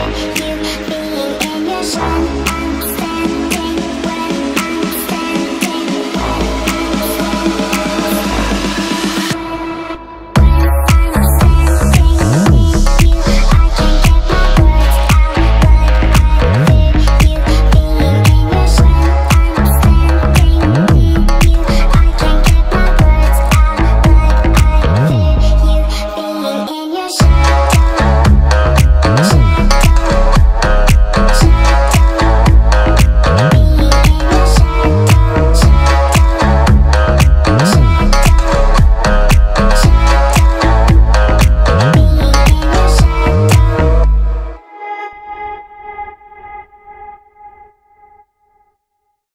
Yeah.